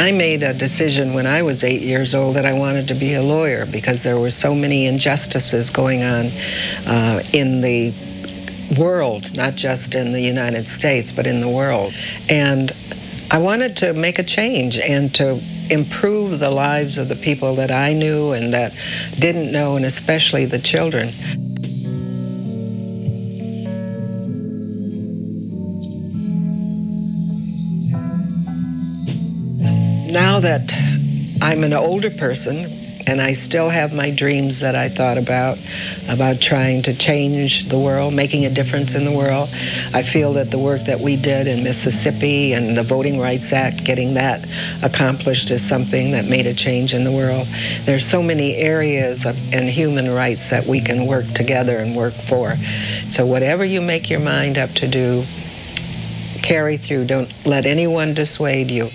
I made a decision when I was eight years old that I wanted to be a lawyer because there were so many injustices going on uh, in the world, not just in the United States, but in the world. And I wanted to make a change and to improve the lives of the people that I knew and that didn't know, and especially the children. Now that I'm an older person, and I still have my dreams that I thought about, about trying to change the world, making a difference in the world. I feel that the work that we did in Mississippi and the Voting Rights Act, getting that accomplished is something that made a change in the world. There's so many areas of, in human rights that we can work together and work for. So whatever you make your mind up to do, carry through. Don't let anyone dissuade you.